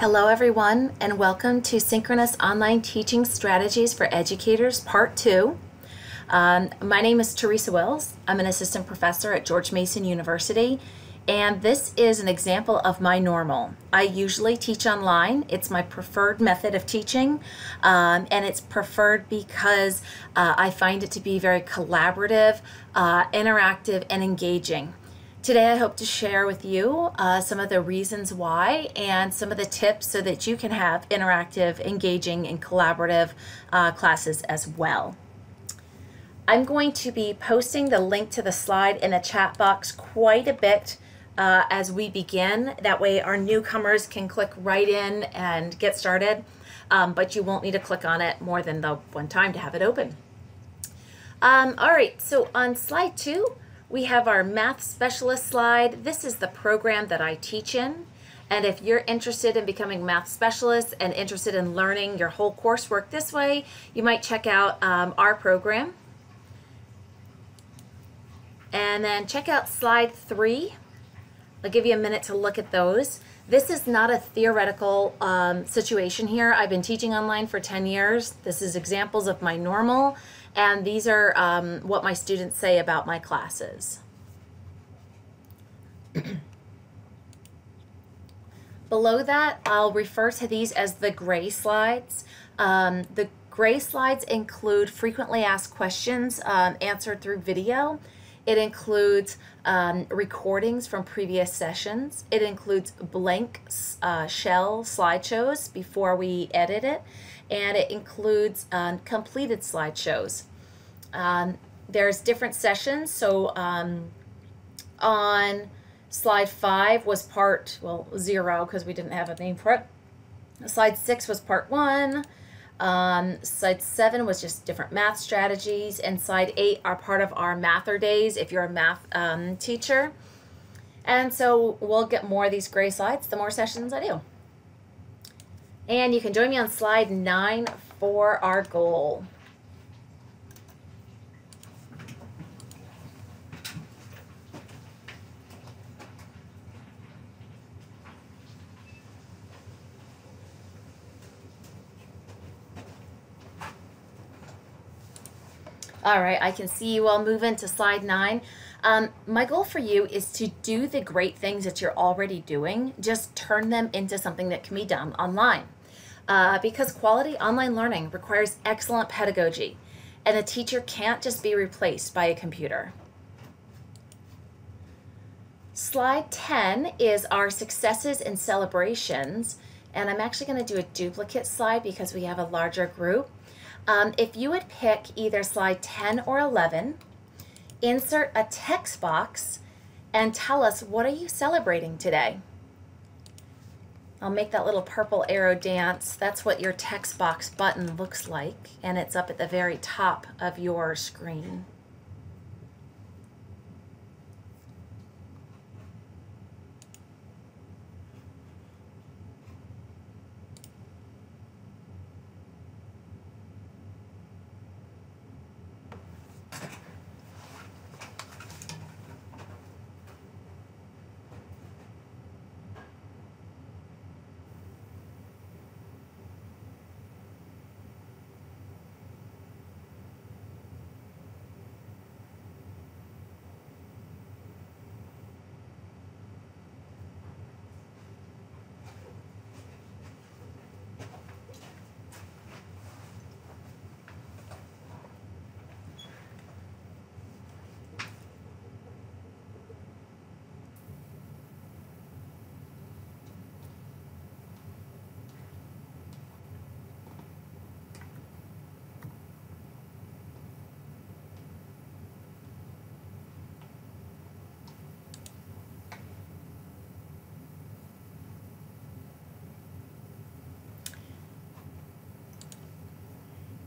Hello everyone and welcome to Synchronous Online Teaching Strategies for Educators Part 2. Um, my name is Theresa Wills. I'm an assistant professor at George Mason University and this is an example of my normal. I usually teach online. It's my preferred method of teaching um, and it's preferred because uh, I find it to be very collaborative, uh, interactive, and engaging. Today I hope to share with you uh, some of the reasons why and some of the tips so that you can have interactive, engaging, and collaborative uh, classes as well. I'm going to be posting the link to the slide in the chat box quite a bit uh, as we begin. That way our newcomers can click right in and get started, um, but you won't need to click on it more than the one time to have it open. Um, all right, so on slide two, we have our math specialist slide. This is the program that I teach in. And if you're interested in becoming math specialist and interested in learning your whole coursework this way, you might check out um, our program. And then check out slide three. I'll give you a minute to look at those. This is not a theoretical um, situation here. I've been teaching online for 10 years. This is examples of my normal and these are um, what my students say about my classes. Below that, I'll refer to these as the gray slides. Um, the gray slides include frequently asked questions um, answered through video. It includes um, recordings from previous sessions. It includes blank uh, shell slideshows before we edit it and it includes um, completed slideshows. Um, there's different sessions, so um, on slide five was part, well, zero because we didn't have a name for it. Slide six was part one. Um, slide seven was just different math strategies, and slide eight are part of our mather days if you're a math um, teacher. And so we'll get more of these gray slides the more sessions I do. And you can join me on slide nine for our goal. All right, I can see you all move into slide nine. Um, my goal for you is to do the great things that you're already doing, just turn them into something that can be done online uh, because quality online learning requires excellent pedagogy, and a teacher can't just be replaced by a computer. Slide 10 is our successes and celebrations, and I'm actually going to do a duplicate slide because we have a larger group. Um, if you would pick either slide 10 or 11, insert a text box and tell us what are you celebrating today? I'll make that little purple arrow dance. That's what your text box button looks like, and it's up at the very top of your screen.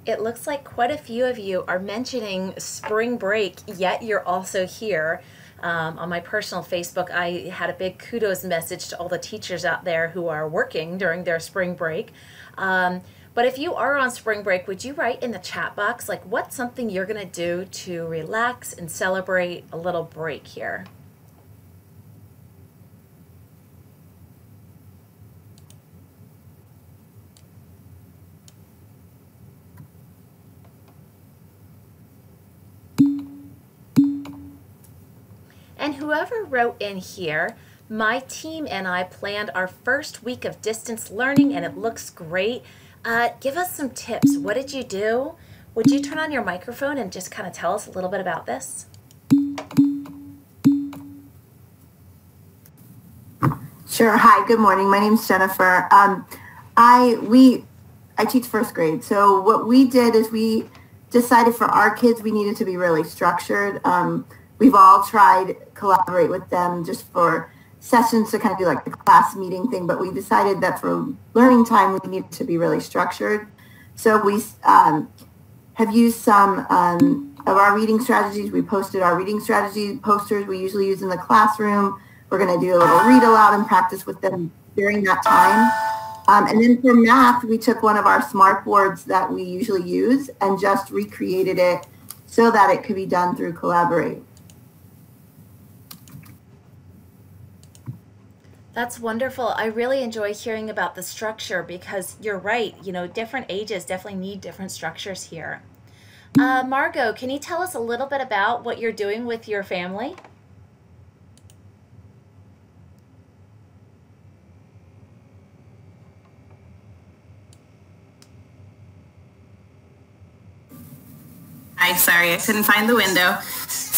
It looks like quite a few of you are mentioning spring break, yet you're also here. Um, on my personal Facebook, I had a big kudos message to all the teachers out there who are working during their spring break. Um, but if you are on spring break, would you write in the chat box, like, what's something you're going to do to relax and celebrate a little break here? And whoever wrote in here, my team and I planned our first week of distance learning and it looks great. Uh, give us some tips. What did you do? Would you turn on your microphone and just kind of tell us a little bit about this? Sure. Hi. Good morning. My name is Jennifer. Um, I we I teach first grade. So what we did is we decided for our kids we needed to be really structured. Um, we've all tried collaborate with them just for sessions to kind of do like the class meeting thing, but we decided that for learning time we needed to be really structured. So we um, have used some um, of our reading strategies. We posted our reading strategy posters we usually use in the classroom. We're going to do a little read aloud and practice with them during that time. Um, and then for math, we took one of our smart boards that we usually use and just recreated it so that it could be done through Collaborate. That's wonderful. I really enjoy hearing about the structure because you're right. You know, different ages definitely need different structures here. Uh, Margot, can you tell us a little bit about what you're doing with your family? Hi, sorry, I couldn't find the window.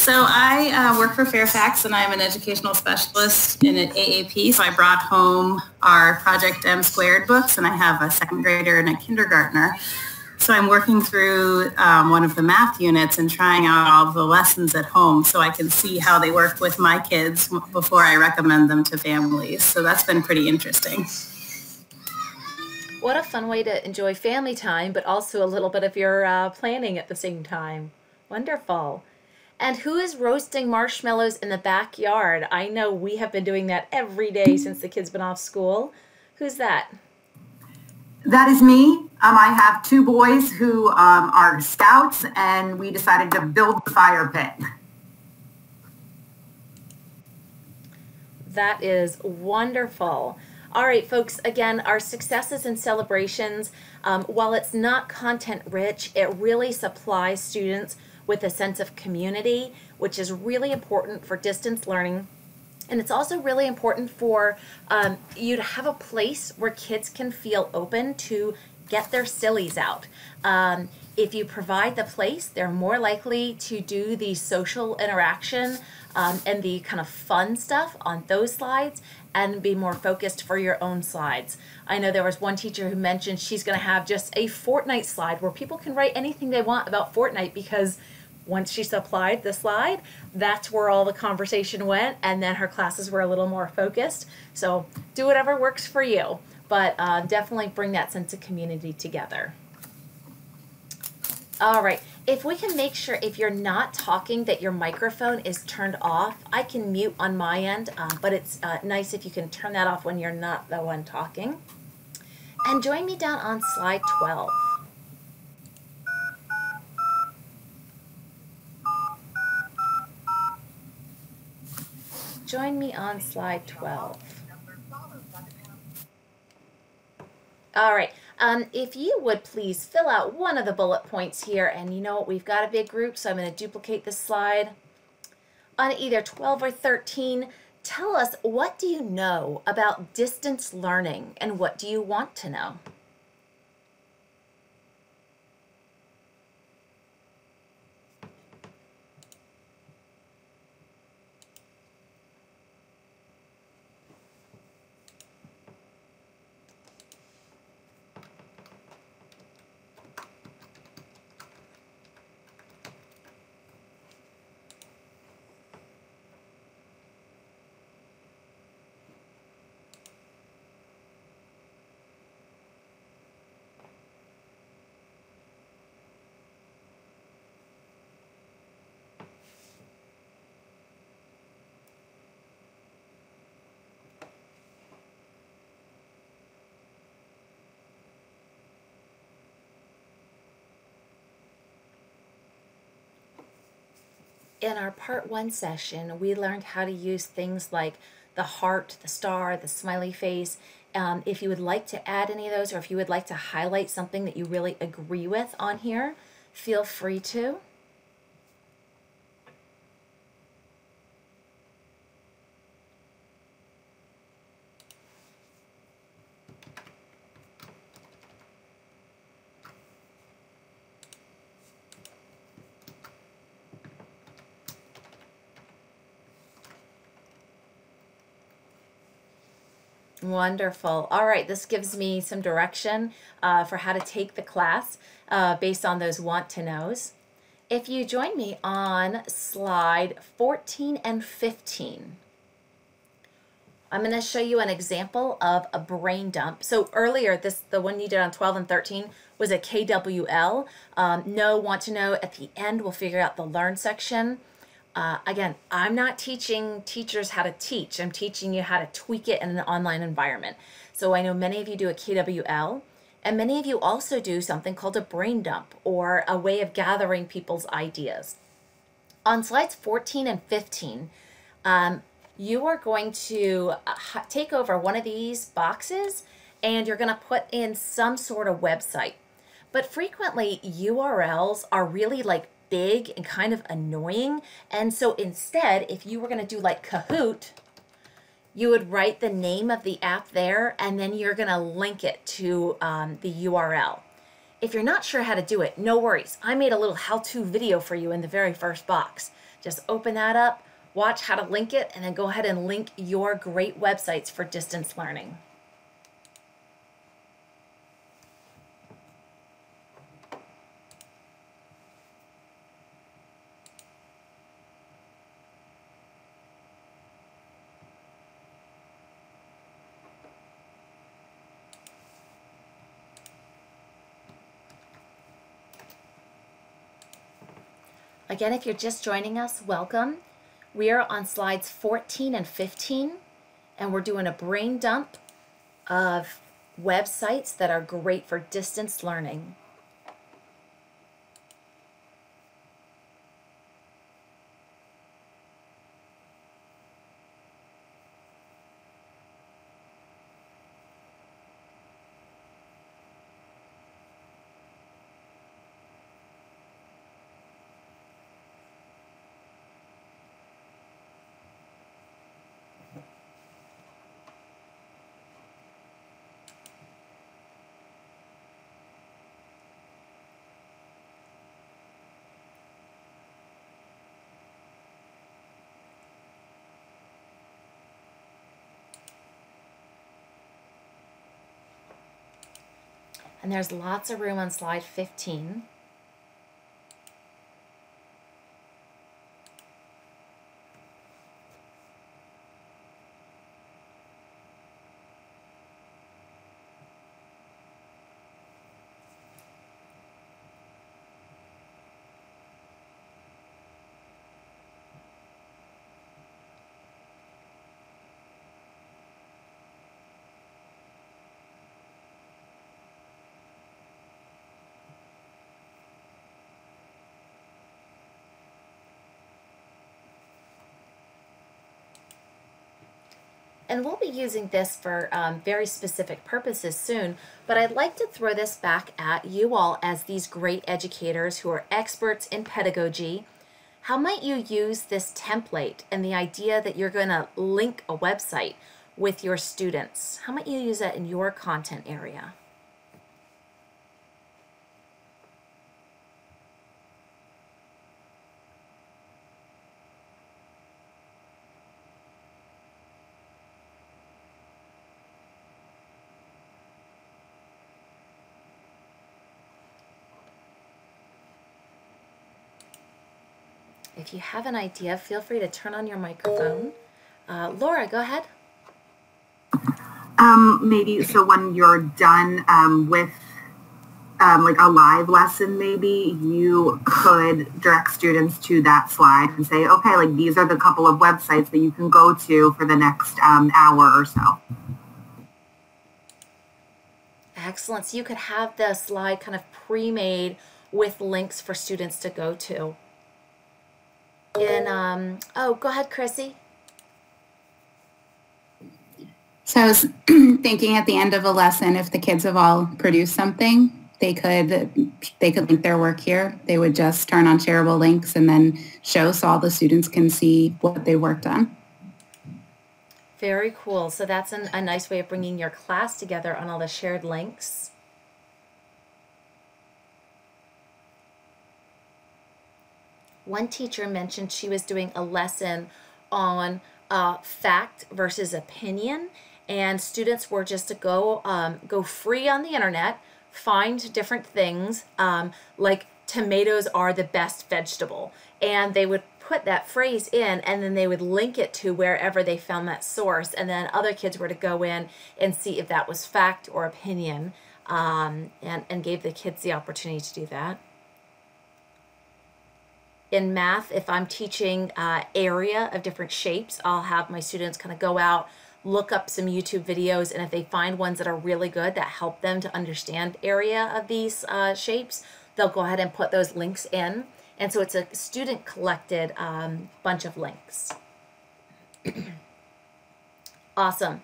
So I uh, work for Fairfax and I'm an educational specialist in an AAP. So I brought home our Project M Squared books and I have a second grader and a kindergartner. So I'm working through um, one of the math units and trying out all the lessons at home so I can see how they work with my kids before I recommend them to families. So that's been pretty interesting. What a fun way to enjoy family time, but also a little bit of your uh, planning at the same time. Wonderful. And who is roasting marshmallows in the backyard? I know we have been doing that every day since the kids been off school. Who's that? That is me. Um, I have two boys who um, are scouts, and we decided to build the fire pit. That is wonderful. All right, folks, again, our successes and celebrations, um, while it's not content rich, it really supplies students with a sense of community, which is really important for distance learning. And it's also really important for um, you to have a place where kids can feel open to get their sillies out. Um, if you provide the place, they're more likely to do the social interaction um, and the kind of fun stuff on those slides and be more focused for your own slides. I know there was one teacher who mentioned she's going to have just a Fortnite slide where people can write anything they want about Fortnite because once she supplied the slide, that's where all the conversation went, and then her classes were a little more focused. So do whatever works for you, but uh, definitely bring that sense of community together. All right, if we can make sure if you're not talking that your microphone is turned off, I can mute on my end, uh, but it's uh, nice if you can turn that off when you're not the one talking. And join me down on slide 12. Join me on slide 12. All right. Um, if you would please fill out one of the bullet points here, and you know what, we've got a big group, so I'm going to duplicate this slide. On either 12 or 13, tell us what do you know about distance learning and what do you want to know? In our part one session, we learned how to use things like the heart, the star, the smiley face. Um, if you would like to add any of those, or if you would like to highlight something that you really agree with on here, feel free to. Wonderful. All right, this gives me some direction uh, for how to take the class uh, based on those want to knows. If you join me on slide 14 and 15, I'm going to show you an example of a brain dump. So earlier, this the one you did on 12 and 13 was a KWL. Um, no, want to know at the end, we'll figure out the learn section. Uh, again, I'm not teaching teachers how to teach. I'm teaching you how to tweak it in an online environment. So I know many of you do a KWL, and many of you also do something called a brain dump or a way of gathering people's ideas. On slides 14 and 15, um, you are going to uh, take over one of these boxes and you're going to put in some sort of website. But frequently, URLs are really like big and kind of annoying. And so instead, if you were going to do like Kahoot, you would write the name of the app there and then you're going to link it to um, the URL. If you're not sure how to do it, no worries. I made a little how-to video for you in the very first box. Just open that up, watch how to link it, and then go ahead and link your great websites for distance learning. Again, if you're just joining us, welcome. We are on slides 14 and 15, and we're doing a brain dump of websites that are great for distance learning. And there's lots of room on slide 15. And we'll be using this for um, very specific purposes soon, but I'd like to throw this back at you all as these great educators who are experts in pedagogy. How might you use this template and the idea that you're going to link a website with your students? How might you use that in your content area? If you have an idea, feel free to turn on your microphone. Uh, Laura, go ahead. Um, maybe so when you're done um, with um, like a live lesson, maybe you could direct students to that slide and say, okay, like these are the couple of websites that you can go to for the next um, hour or so. Excellent. So you could have the slide kind of pre-made with links for students to go to in, um, oh, go ahead, Chrissy. So I was thinking at the end of a lesson, if the kids have all produced something, they could they could link their work here. They would just turn on shareable links and then show so all the students can see what they worked on. Very cool. So that's an, a nice way of bringing your class together on all the shared links. One teacher mentioned she was doing a lesson on uh, fact versus opinion and students were just to go um, go free on the internet, find different things um, like tomatoes are the best vegetable, and they would put that phrase in and then they would link it to wherever they found that source and then other kids were to go in and see if that was fact or opinion um, and, and gave the kids the opportunity to do that in math if i'm teaching uh, area of different shapes i'll have my students kind of go out look up some youtube videos and if they find ones that are really good that help them to understand area of these uh, shapes they'll go ahead and put those links in and so it's a student collected um, bunch of links. awesome.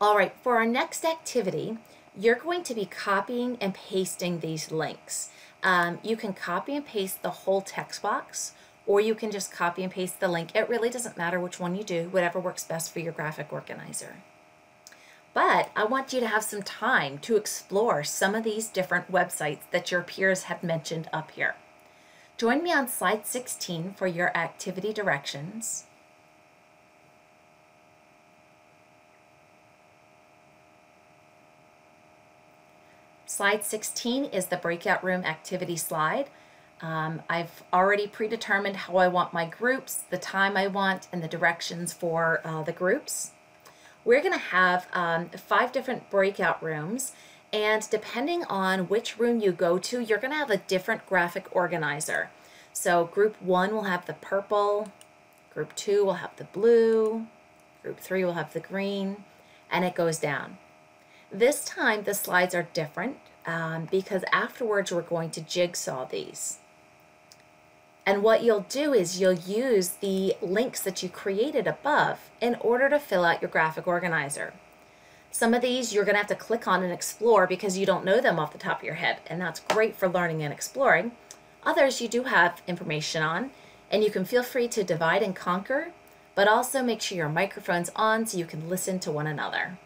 All right, for our next activity, you're going to be copying and pasting these links. Um, you can copy and paste the whole text box, or you can just copy and paste the link. It really doesn't matter which one you do, whatever works best for your graphic organizer. But I want you to have some time to explore some of these different websites that your peers have mentioned up here. Join me on slide 16 for your activity directions. Slide 16 is the breakout room activity slide. Um, I've already predetermined how I want my groups, the time I want, and the directions for uh, the groups. We're going to have um, five different breakout rooms and depending on which room you go to, you're going to have a different graphic organizer. So group one will have the purple, group two will have the blue, group three will have the green, and it goes down. This time the slides are different um, because afterwards we're going to jigsaw these. And what you'll do is you'll use the links that you created above in order to fill out your graphic organizer. Some of these you're going to have to click on and explore because you don't know them off the top of your head, and that's great for learning and exploring. Others you do have information on, and you can feel free to divide and conquer, but also make sure your microphone's on so you can listen to one another.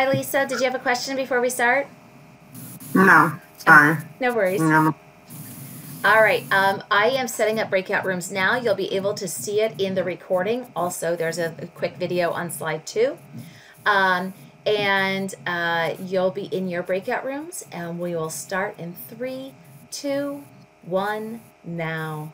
Hi, Lisa. Did you have a question before we start? No, sorry. No worries. No. All right, um, I am setting up breakout rooms now. You'll be able to see it in the recording. Also, there's a, a quick video on slide two. Um, and uh, you'll be in your breakout rooms, and we will start in three, two, one, now.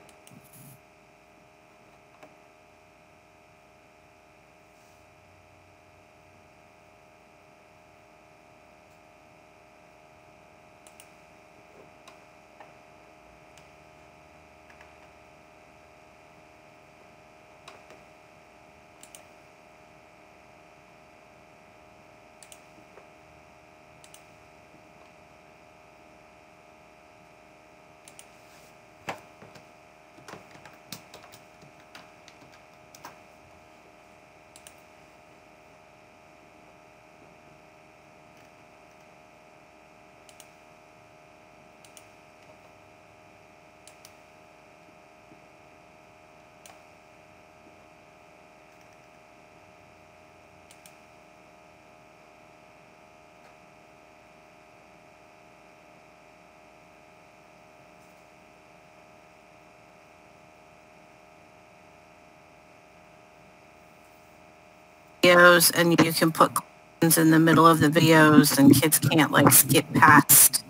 Videos and you can put questions in the middle of the videos and kids can't like skip past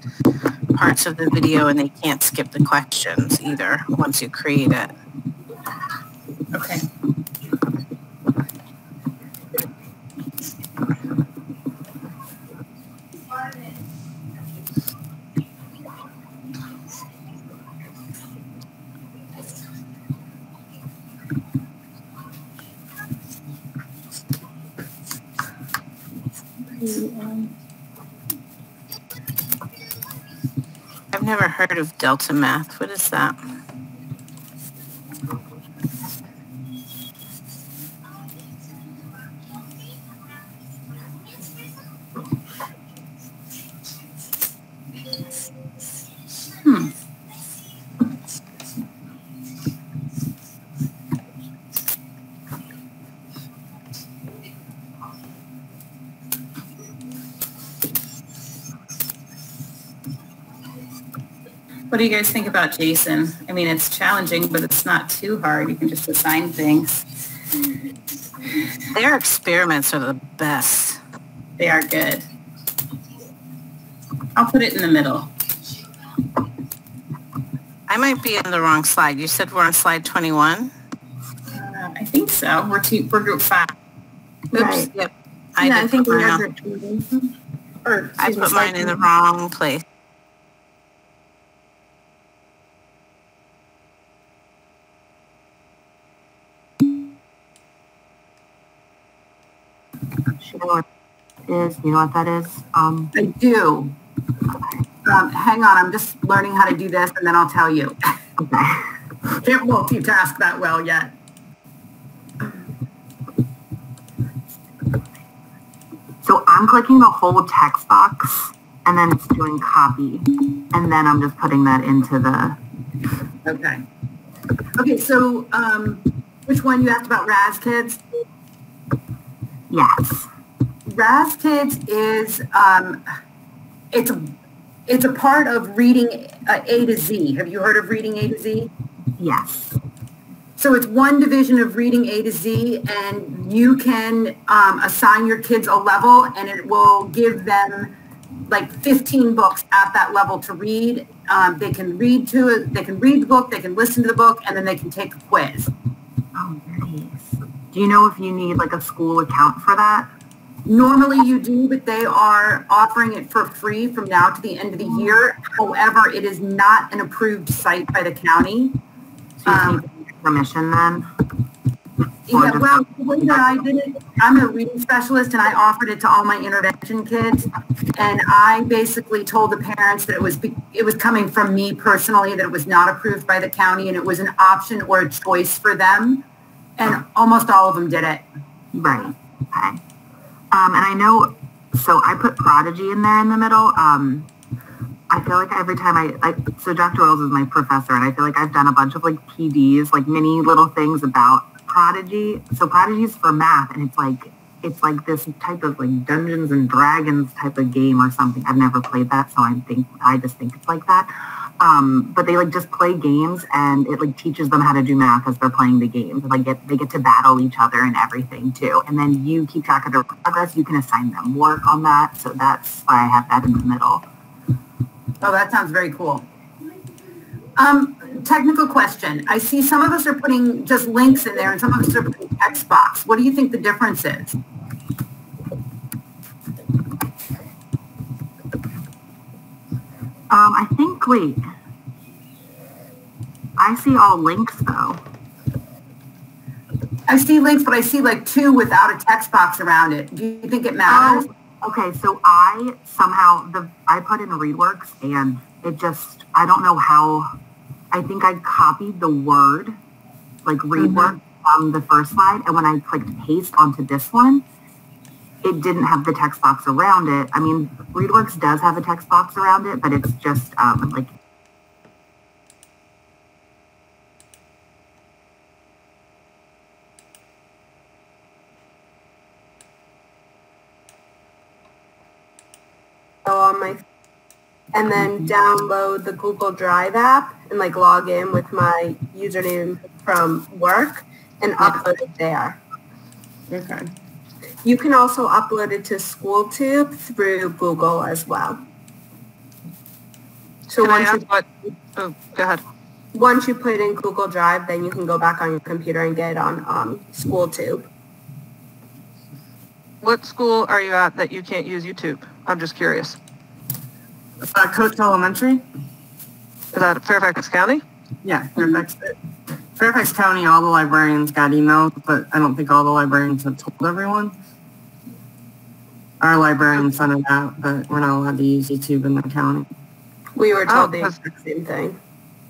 parts of the video and they can't skip the questions either once you create it. Okay. I've never heard of Delta Math. What is that? What do you guys think about Jason? I mean, it's challenging, but it's not too hard. You can just assign things. Their experiments are the best. They are good. I'll put it in the middle. I might be in the wrong slide. You said we're on slide 21? Uh, I think so. We're, two, we're group five. Oops. Right. Yep. I yeah, I think put we mine have on. it. Or, I put mine in the wrong place. Know what it is? You know what that is? Um, I do. Um, hang on, I'm just learning how to do this and then I'll tell you. okay. Can't multitask that well yet. So I'm clicking the whole text box and then it's doing copy. And then I'm just putting that into the, Okay. Okay, so um, which one you asked about Raz Kids? yes. Raz Kids is um, it's a it's a part of reading uh, A to Z. Have you heard of reading A to Z? Yes. So it's one division of reading A to Z, and you can um, assign your kids a level, and it will give them like 15 books at that level to read. Um, they can read to it. They can read the book. They can listen to the book, and then they can take a quiz. Oh, nice. Do you know if you need like a school account for that? Normally you do, but they are offering it for free from now to the end of the year. However, it is not an approved site by the county. So you Um, need permission then? Yeah, well, the way that I did it, I'm a reading specialist and I offered it to all my intervention kids. And I basically told the parents that it was, be- it was coming from me personally, that it was not approved by the county and it was an option or a choice for them. And almost all of them did it. Right. Okay. Um, and I know, so I put Prodigy in there in the middle. Um, I feel like every time I, I, so Dr. Wells is my professor, and I feel like I've done a bunch of like PDs, like mini little things about Prodigy. So Prodigy is for math, and it's like, it's like this type of like Dungeons and Dragons type of game or something. I've never played that, so I think I just think it's like that. Um, but they like just play games and it like teaches them how to do math as they're playing the games. Like get they get to battle each other and everything too. And then you keep track of their progress. You can assign them work on that. So that's why I have that in the middle. Oh, that sounds very cool. Um, technical question. I see some of us are putting just links in there and some of us are putting text box. What do you think the difference is? Um, I think wait. I see all links though. I see links, but I see like two without a text box around it. Do you think it matters? Oh, okay. So I somehow the I put in ReadWorks and it just I don't know how. I think I copied the word like ReadWorks from the first slide, and when I clicked paste onto this one, it didn't have the text box around it. I mean, ReadWorks does have a text box around it, but it's just um, like go on my and then download the Google Drive app and like log in with my username from work and upload it there. Okay. You can also upload it to SchoolTube through Google as well. So Can I once you, what, oh, go ahead. once you put it in Google Drive, then you can go back on your computer and get it on um, SchoolTube. What school are you at that you can't use YouTube? I'm just curious. Uh, Coach Elementary? Is that Fairfax County? Yeah, Fairfax, Fairfax County, all the librarians got emailed, but I don't think all the librarians have told everyone. Our librarian sent it out, but we're not allowed to use YouTube in the county. We were told Oh, the that's- exact same thing.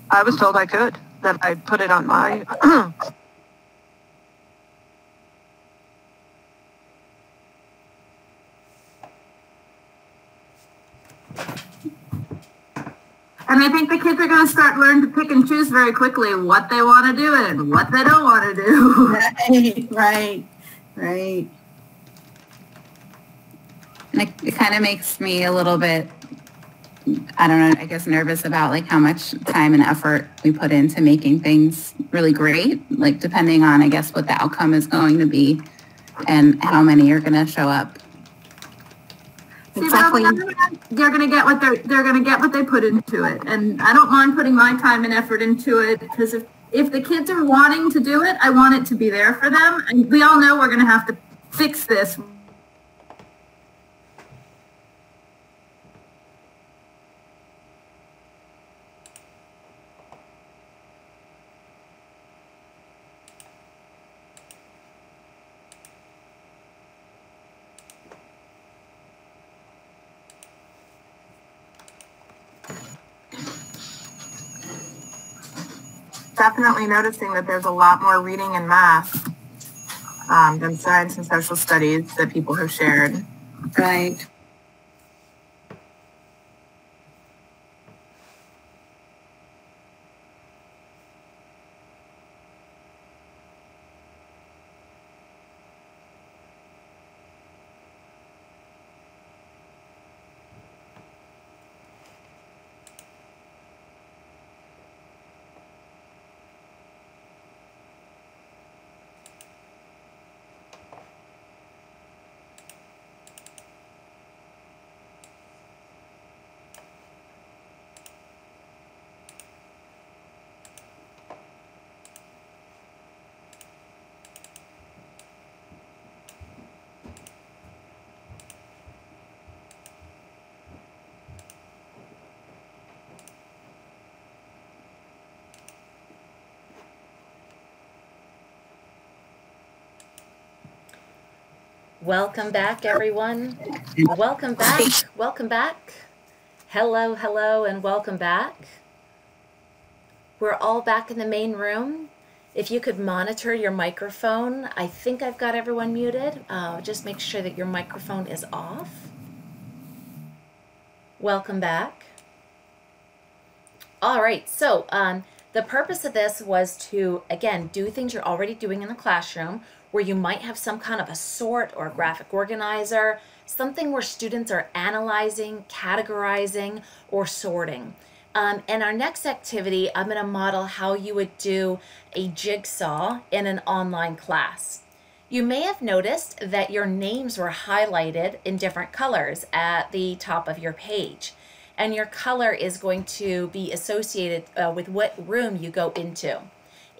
I was told I could, that I'd put it on my, And I think the kids are going to start learning to pick and choose very quickly what they want to do and what they don't want to do. Right, right, right. And it, it kind of makes me a little bit I don't know, I guess nervous about like how much time and effort we put into making things really great, like depending on, I guess, what the outcome is going to be and how many are going to show up. See, but they're gonna get what they're they're gonna get what they put into it, and I don't mind putting my time and effort into it because if if the kids are wanting to do it, I want it to be there for them, and we all know we're gonna have to fix this definitely noticing that there's a lot more reading and math um, than science and social studies that people have shared. Right. Welcome back, everyone. Welcome back. Welcome back. Hello, hello, and welcome back. We're all back in the main room. If you could monitor your microphone, I think I've got everyone muted. Uh, just make sure that your microphone is off. Welcome back. All right, so um, the purpose of this was to, again, do things you're already doing in the classroom where you might have some kind of a sort or a graphic organizer, something where students are analyzing, categorizing, or sorting. Um, and our next activity, I'm going to model how you would do a jigsaw in an online class. You may have noticed that your names were highlighted in different colors at the top of your page. And your color is going to be associated uh, with what room you go into.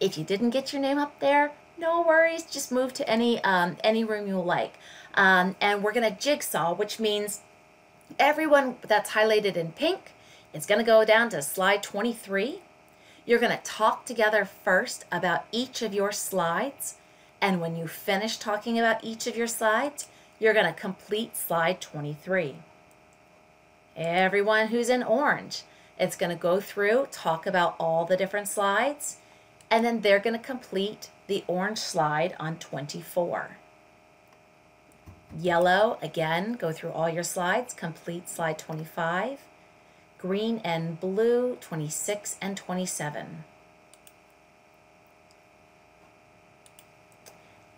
If you didn't get your name up there, no worries, just move to any, um, any room you like. Um, and we're gonna jigsaw, which means everyone that's highlighted in pink is gonna go down to slide 23. You're gonna talk together first about each of your slides. And when you finish talking about each of your slides, you're gonna complete slide 23. Everyone who's in orange, it's gonna go through, talk about all the different slides, and then they're gonna complete the orange slide on 24. Yellow, again, go through all your slides, complete slide 25. Green and blue, 26 and 27.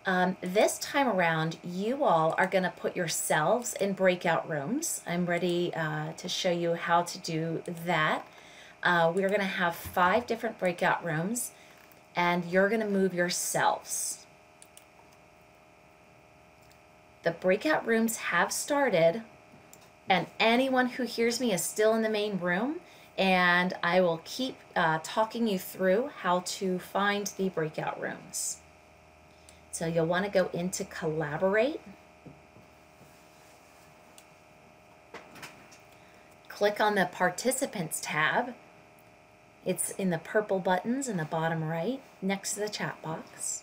Um, this time around, you all are going to put yourselves in breakout rooms. I'm ready uh, to show you how to do that. Uh, we're going to have five different breakout rooms and you're going to move yourselves. The breakout rooms have started, and anyone who hears me is still in the main room, and I will keep uh, talking you through how to find the breakout rooms. So you'll want to go into Collaborate. Click on the Participants tab it's in the purple buttons in the bottom right next to the chat box.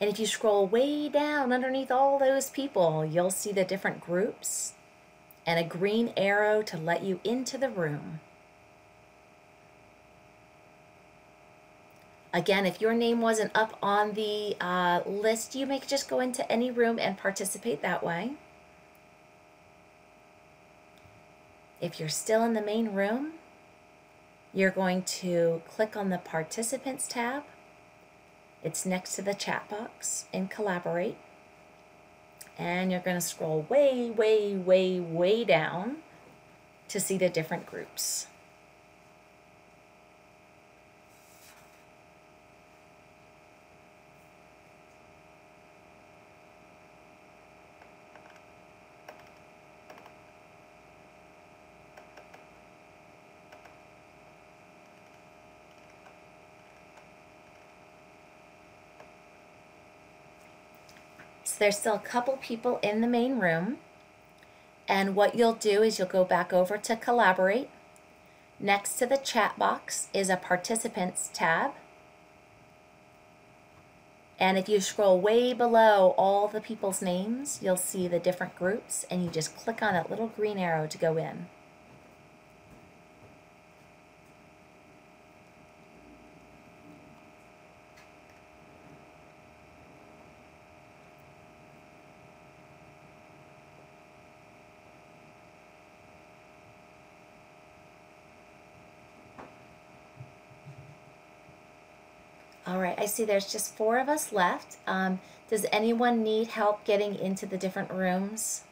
And if you scroll way down underneath all those people, you'll see the different groups and a green arrow to let you into the room. Again, if your name wasn't up on the uh, list, you may just go into any room and participate that way. If you're still in the main room, you're going to click on the Participants tab. It's next to the chat box in Collaborate. And you're going to scroll way, way, way, way down to see the different groups. There's still a couple people in the main room. And what you'll do is you'll go back over to collaborate. Next to the chat box is a participants tab. And if you scroll way below all the people's names, you'll see the different groups and you just click on that little green arrow to go in. All right, I see there's just four of us left. Um, does anyone need help getting into the different rooms?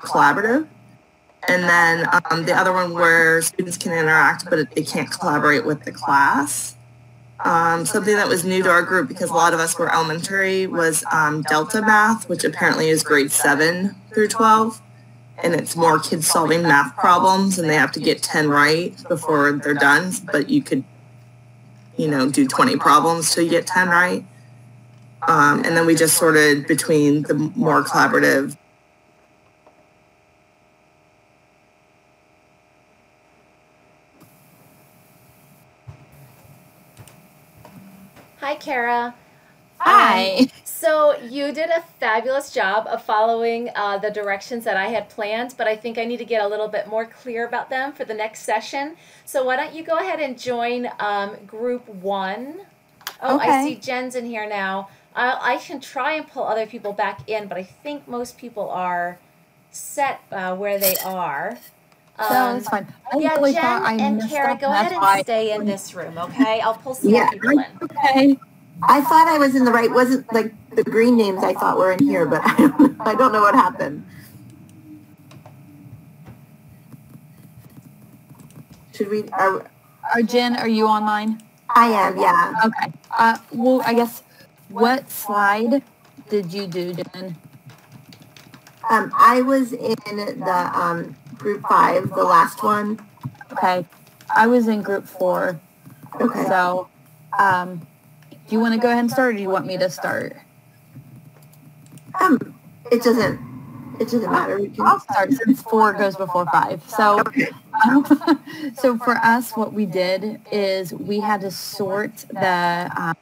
Collaborative. And then um, the other one where students can interact, but they can't collaborate with the class. Um, something that was new to our group because a lot of us were elementary was um, Delta Math, which apparently is grade 7 through 12. And it's more kids solving math problems and they have to get 10 right before they're done. But you could, you know, do 20 problems to get 10 right. Um, and then we just sorted between the more collaborative Hi, Kara. Hi. Um, so you did a fabulous job of following uh, the directions that I had planned, but I think I need to get a little bit more clear about them for the next session. So why don't you go ahead and join um, group one? Oh, I see Jen's in here now. I, I can try and pull other people back in, but I think most people are set uh, where they are. No, it's fine. I yeah, really Jen thought I and Kara, go ahead and why- stay in this room, okay? I'll pull some Yeah, people in. Okay. I thought I was in the right, wasn't like the green names I thought were in here, but I don't, I don't know what happened. Should we, are, Are Jen, are you online? I am, yeah. Okay. Uh, well, I guess, what slide did you do, Jen? Um, I was in the, um, group five, the last one. Okay. I was in group four. Okay. So, um, do you want to go ahead and start or do you want me to start? Um, it doesn't, it doesn't matter. We can- I'll start since four goes before five. So, um, so for us, what we did is we had to sort the, um,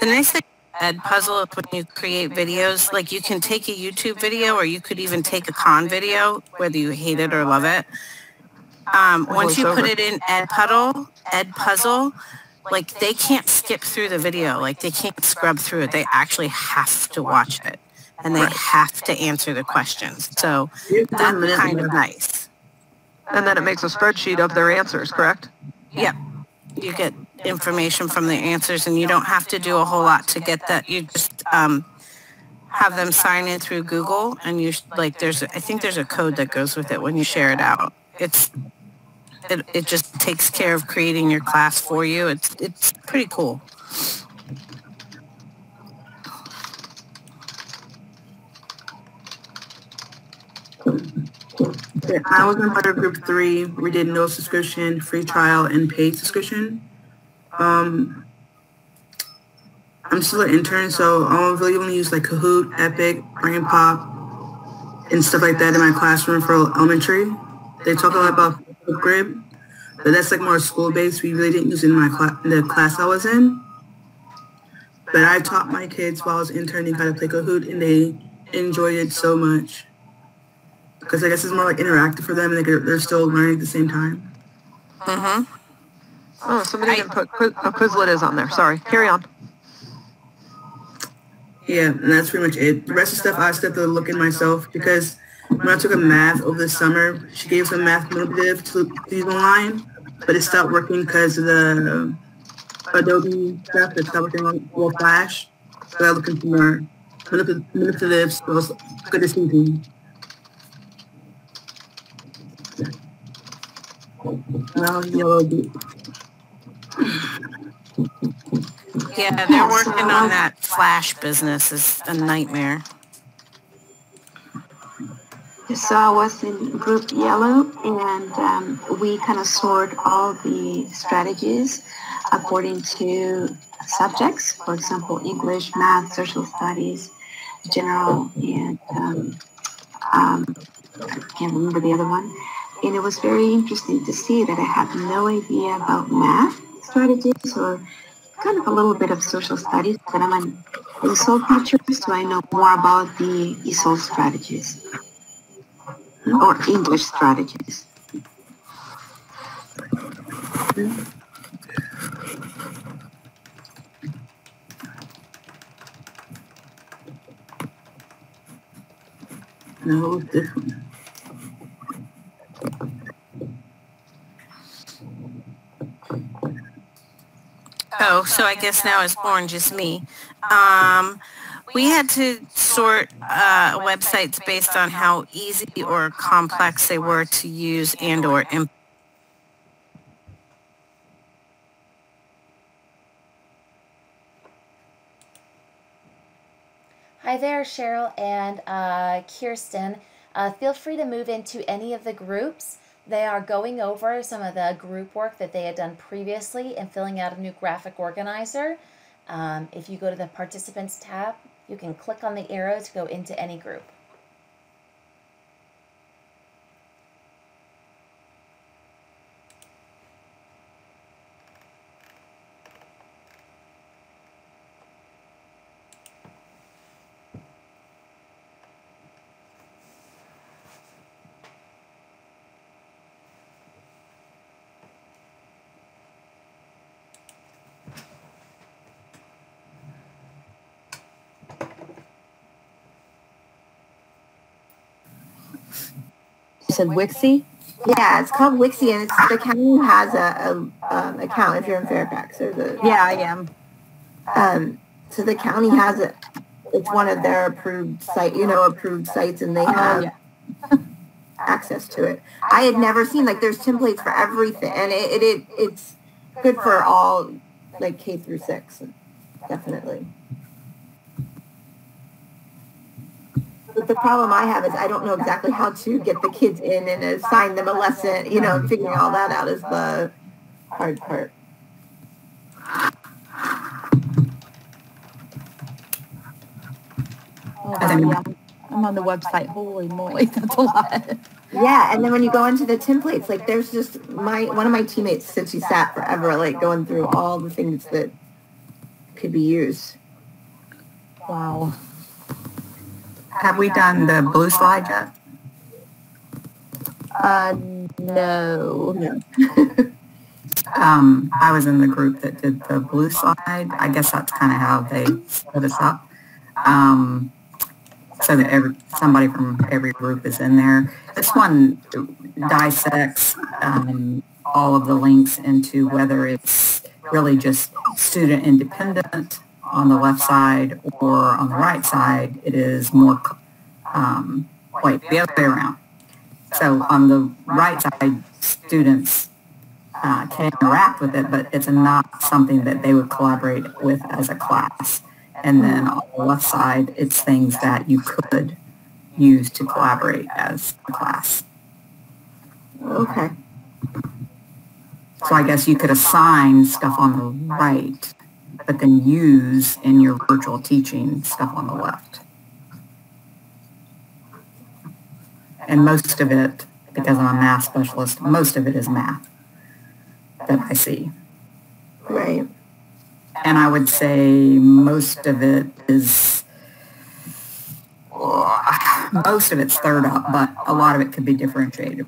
The nice thing Ed Puzzle when you create videos, like you can take a YouTube video or you could even take a Khan video, whether you hate it or love it. Um, once you put it in Ed Puddle, Ed Puzzle, like they can't skip through the video. Like they can't scrub through it. They actually have to watch it and they have to answer the questions. So that's kind of nice. And then it makes a spreadsheet of their answers, correct? Yep. You get information from the answers and you don't have to do a whole lot to get that. You just um, have them sign in through Google and you like there's I think there's a code that goes with it when you share it out. It's it, it just takes care of creating your class for you. It's it's pretty cool. I was in part of group three. We did no subscription, free trial, and paid subscription. Um, I'm still an intern, so I don't really only use like Kahoot, Epic, Brain Pop, and stuff like that in my classroom for elementary. They talk a lot about Flipgrid, but that's like more school-based. We really didn't use it in my class, the class I was in. But I taught my kids while I was interning how to play Kahoot, and they enjoyed it so much because I guess it's more like interactive for them, and they're, still learning at the same time. Mm-hmm. Oh, somebody didn't put, Quiz- oh, Quizlet is on there. Sorry. Carry on. Yeah, and that's pretty much it. The rest of the stuff I still have to look in myself because when I took a math over the summer, she gave some math manipulative to use online, but it stopped working because of the Adobe stuff that stopped working on well, Flash. So I looked into more good to see them. Well, yellow beet. Yeah, they're working on that flash business. is a nightmare. So I was in group yellow and um, we kind of sort all the strategies according to subjects, for example, English, math, social studies, general, and um, um, I can't remember the other one. And it was very interesting to see that I had no idea about math strategies or kind of a little bit of social studies, but I'm an ESOL teacher, so I know more about the ESOL strategies or English strategies. No, this one. So I guess now it's than just me. Um, we had to sort uh, websites based on how easy or complex they were to use and or imp- Hi there, Cheryl and uh, Kirsten. Uh, feel free to move into any of the groups. They are going over some of the group work that they had done previously and filling out a new graphic organizer. Um, if you go to the participants tab, you can click on the arrow to go into any group. Said Wixie? Yeah, it's called Wixie, and it's the county has a, a um, account if you're in Fairfax. There's a Yeah, I am. um, so the county has it. It's one of their approved site, you know, approved sites, and they Oh, have yeah. access to it. I had never seen like there's templates for everything, and it, it, it it's good for all like K through six, definitely. But the problem I have is I don't know exactly how to get the kids in and assign them a lesson. You know, figuring all that out is the hard part. Oh, yeah. I'm on the website. Holy moly, that's a lot. Yeah, and then when you go into the templates, like there's just my one of my teammates said she sat forever, like going through all the things that could be used. Have we done the blue slide yet? Uh, no. Um, I was in the group that did the blue slide. I guess that's kind of how they set us up. Um, so that every, somebody from every group is in there. This one dissects um, all of the links into whether it's really just student independent on the left side or on the right side, it is more, um, wait, the other way around. So on the right side, students uh, can interact with it, but it's not something that they would collaborate with as a class. And then on the left side, it's things that you could use to collaborate as a class. Okay. So I guess you could assign stuff on the right, but then use in your virtual teaching stuff on the left. And most of it, because I'm a math specialist, most of it is math that I see. Right. And I would say most of it is, most of it's third up, but a lot of it could be differentiated.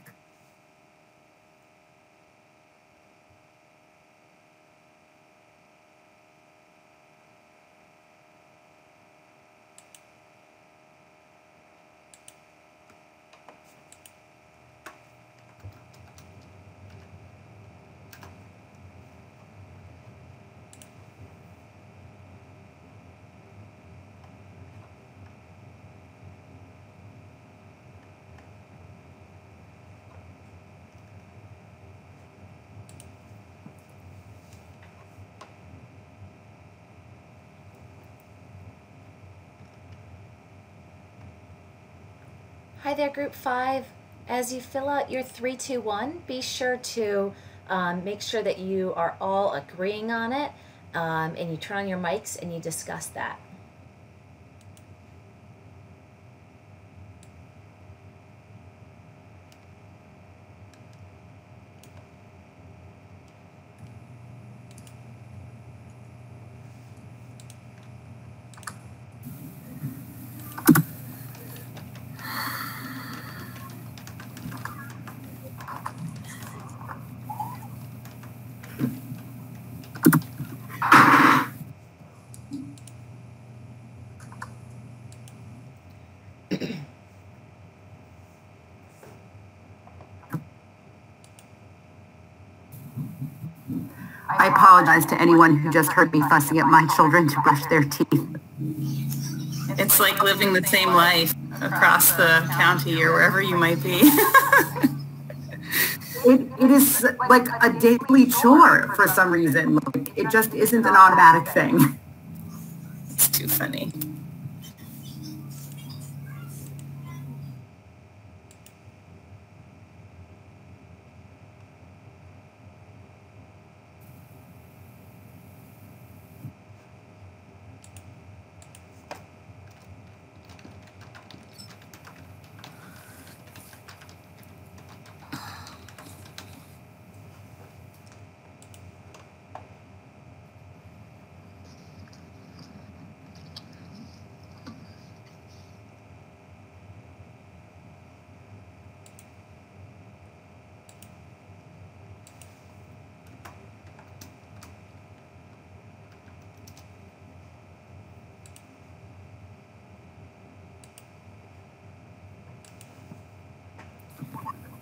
There, Group 5. As you fill out your 321, be sure to um, make sure that you are all agreeing on it um, and you turn on your mics and you discuss that. I apologize to anyone who just heard me fussing at my children to brush their teeth. It's like living the same life across the county or wherever you might be. It, it is like a daily chore for some reason. Like, it just isn't an automatic thing. It's too funny.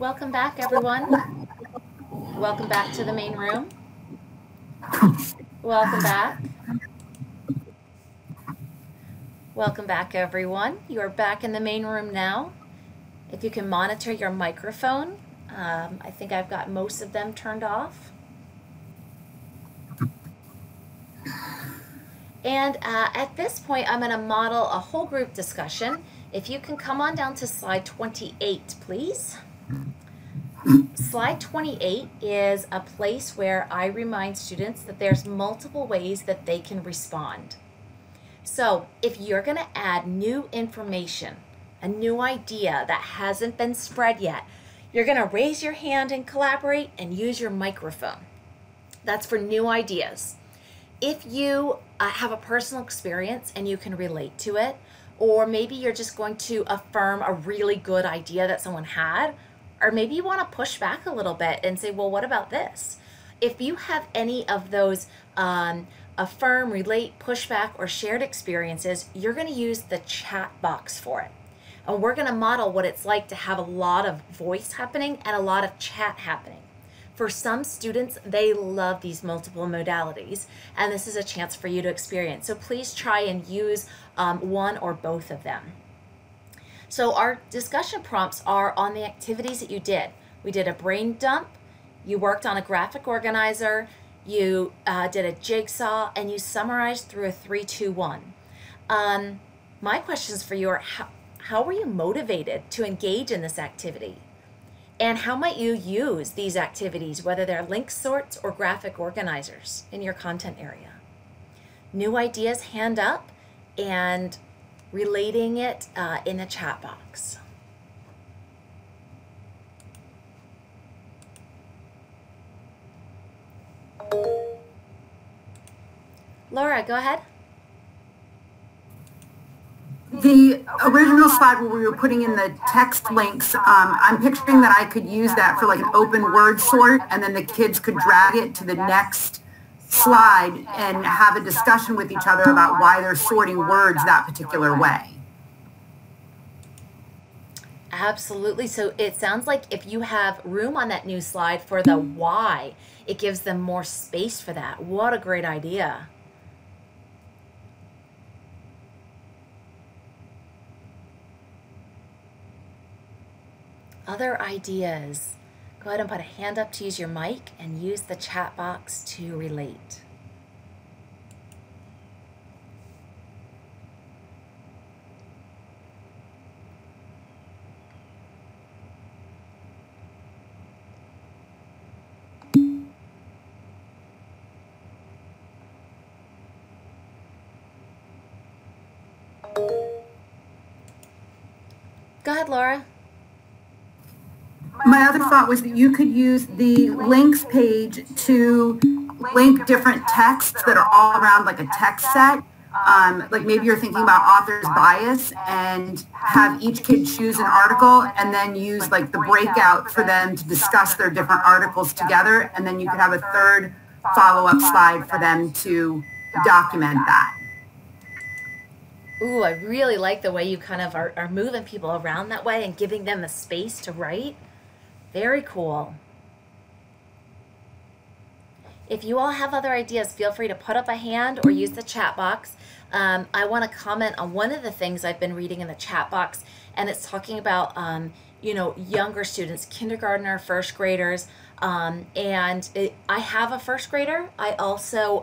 Welcome back, everyone. Welcome back to the main room. Welcome back. Welcome back, everyone. You are back in the main room now. If you can monitor your microphone, um, I think I've got most of them turned off. And uh, at this point, I'm going to model a whole group discussion. If you can come on down to slide 28, please. Slide 28 is a place where I remind students that there's multiple ways that they can respond. So if you're going to add new information, a new idea that hasn't been spread yet, you're going to raise your hand and collaborate and use your microphone. That's for new ideas. If you uh, have a personal experience and you can relate to it, or maybe you're just going to affirm a really good idea that someone had, or maybe you want to push back a little bit and say, well, what about this? If you have any of those um, affirm, relate, pushback, or shared experiences, you're going to use the chat box for it. And we're going to model what it's like to have a lot of voice happening and a lot of chat happening. For some students, they love these multiple modalities, and this is a chance for you to experience. So please try and use um, one or both of them. So our discussion prompts are on the activities that you did. We did a brain dump, you worked on a graphic organizer, you uh, did a jigsaw, and you summarized through a three, two, one. Um, my questions for you are how, how were you motivated to engage in this activity? And how might you use these activities, whether they're link sorts or graphic organizers, in your content area? New ideas hand up and relating it uh, in the chat box. Laura, go ahead. The original slide where we were putting in the text links, um, I'm picturing that I could use that for like an open word sort and then the kids could drag it to the next slide and have a discussion with each other about why they're sorting words that particular way. Absolutely. So it sounds like if you have room on that new slide for the why, it gives them more space for that. What a great idea. Other ideas. Go ahead and put a hand up to use your mic and use the chat box to relate. Go ahead, Laura. My other thought was that you could use the links page to link different texts that are all around like a text set. Um, like maybe you're thinking about author's bias and have each kid choose an article and then use like the breakout for them to discuss their different articles together. And then you could have a third follow-up slide for them to document that. Ooh, I really like the way you kind of are, are moving people around that way and giving them the space to write. Very cool. If you all have other ideas, feel free to put up a hand or use the chat box. Um, I want to comment on one of the things I've been reading in the chat box, and it's talking about, um, you know, younger students, kindergartner, first graders, um, and it, I have a first grader. I also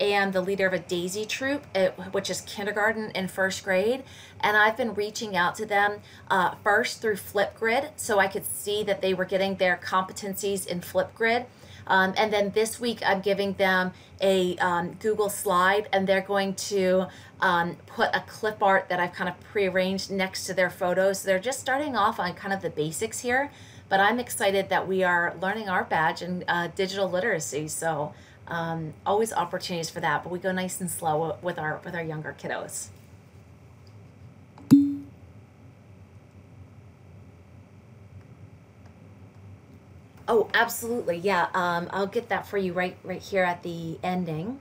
am the leader of a DAISY troop, uh, which is kindergarten and first grade. And I've been reaching out to them uh, first through Flipgrid so I could see that they were getting their competencies in Flipgrid. Um, and then this week, I'm giving them a um, Google slide, and they're going to um, put a clip art that I've kind of prearranged next to their photos. So they're just starting off on kind of the basics here, but I'm excited that we are learning our badge in uh, digital literacy. So um, always opportunities for that, but we go nice and slow with our with our younger kiddos. Oh, absolutely. Yeah, um, I'll get that for you right right here at the ending.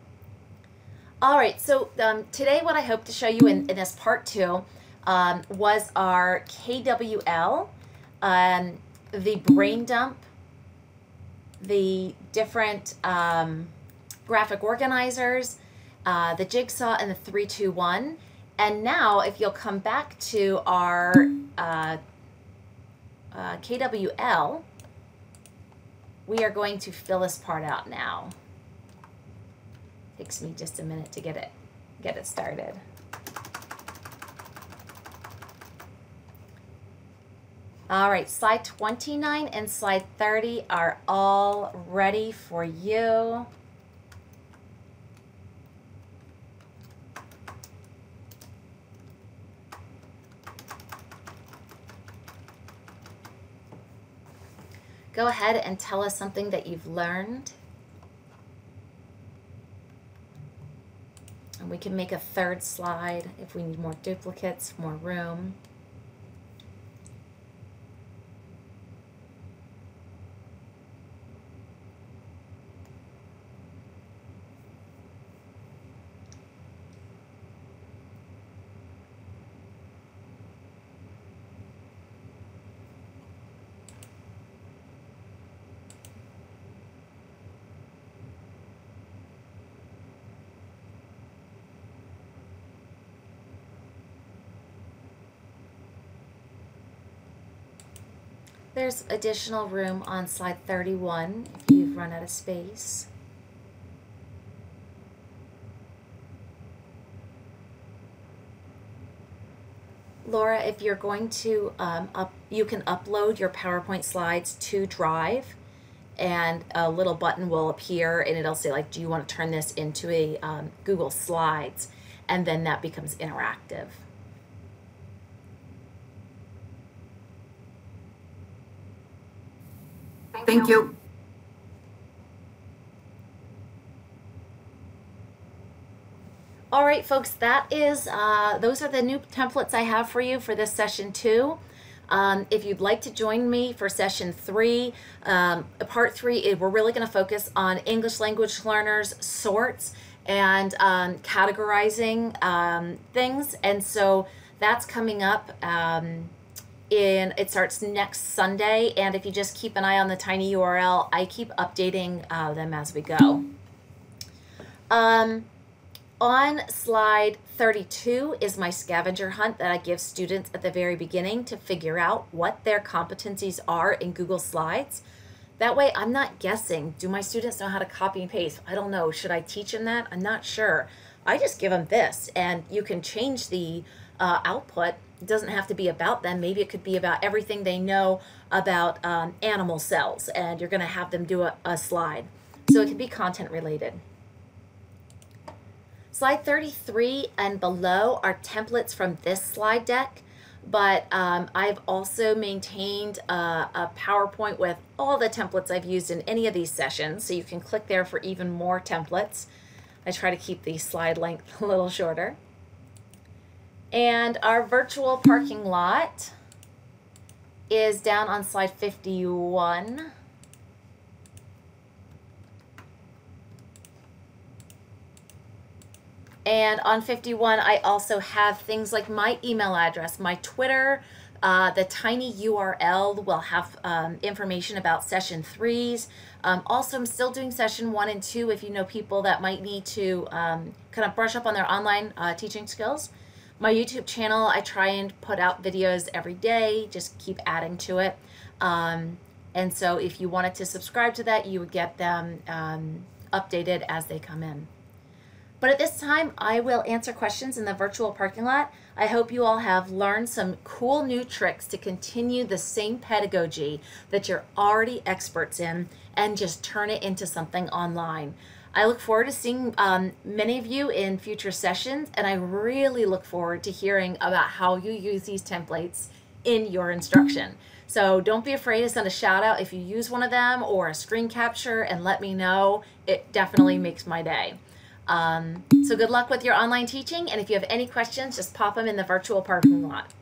All right, so um, today what I hope to show you in, in this part two um, was our KWL, um, the brain dump, the different um, graphic organizers, uh, the jigsaw, and the 321. And now if you'll come back to our uh, uh, KWL, we are going to fill this part out now. Takes me just a minute to get it, get it started. All right, slide 29 and slide 30 are all ready for you. Go ahead and tell us something that you've learned. And we can make a third slide if we need more duplicates, more room. There's additional room on slide 31 if you've run out of space. Laura, if you're going to um, up, you can upload your PowerPoint slides to Drive, and a little button will appear, and it'll say like, "Do you want to turn this into a um, Google Slides?" And then that becomes interactive. Thank you. All right, folks, that is, uh, those are the new templates I have for you for this session two. Um, if you'd like to join me for session three, um, part three, we're really going to focus on English language learners, sorts, and um, categorizing um, things. And so that's coming up um, in, it starts next Sunday. And if you just keep an eye on the tiny URL, I keep updating uh, them as we go. Um, on slide 32 is my scavenger hunt that I give students at the very beginning to figure out what their competencies are in Google Slides. That way I'm not guessing. Do my students know how to copy and paste? I don't know. Should I teach them that? I'm not sure. I just give them this and you can change the uh, output. It doesn't have to be about them. Maybe it could be about everything they know about um, animal cells and you're going to have them do a, a slide. So it can be content related. Slide 33 and below are templates from this slide deck, but um, I've also maintained a, a, PowerPoint with all the templates I've used in any of these sessions, so you can click there for even more templates. I try to keep the slide length a little shorter. And our virtual parking lot is down on slide 51. And on 51, I also have things like my email address, my Twitter, uh, the tiny URL will have um, information about session threes. Um, also, I'm still doing session one and two if you know people that might need to um, kind of brush up on their online uh, teaching skills. My YouTube channel, I try and put out videos every day, just keep adding to it. Um, and so if you wanted to subscribe to that, you would get them um, updated as they come in. But at this time, I will answer questions in the virtual parking lot. I hope you all have learned some cool new tricks to continue the same pedagogy that you're already experts in and just turn it into something online. I look forward to seeing um, many of you in future sessions, and I really look forward to hearing about how you use these templates in your instruction. So don't be afraid to send a shout out if you use one of them or a screen capture and let me know. It definitely makes my day. Um, so good luck with your online teaching. And if you have any questions, just pop them in the virtual parking lot.